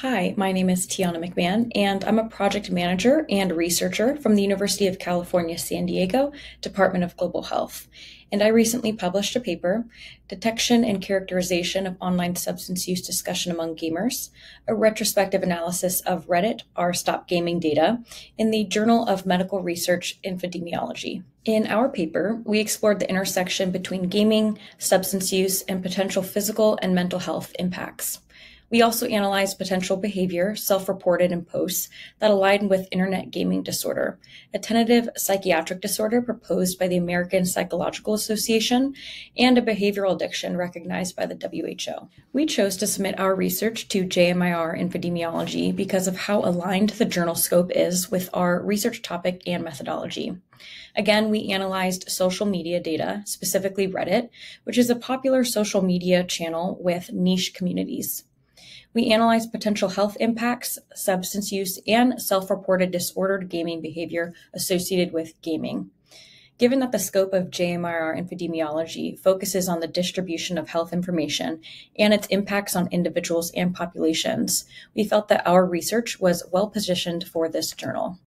Hi, my name is Tiana McMann, and I'm a project manager and researcher from the University of California, San Diego, Department of Global Health. And I recently published a paper, Detection and Characterization of Online Substance Use Discussion Among Gamers, a retrospective analysis of Reddit r Stop Gaming data in the Journal of Medical Research Infodemiology. In our paper, we explored the intersection between gaming, substance use, and potential physical and mental health impacts. We also analyzed potential behavior self-reported in posts that aligned with internet gaming disorder, a tentative psychiatric disorder proposed by the American Psychological Association and a behavioral addiction recognized by the WHO. We chose to submit our research to JMIR Infodemiology because of how aligned the journal scope is with our research topic and methodology. Again, we analyzed social media data, specifically Reddit, which is a popular social media channel with niche communities. We analyzed potential health impacts, substance use, and self reported disordered gaming behavior associated with gaming. Given that the scope of JMIR Infodemiology focuses on the distribution of health information and its impacts on individuals and populations, we felt that our research was well positioned for this journal.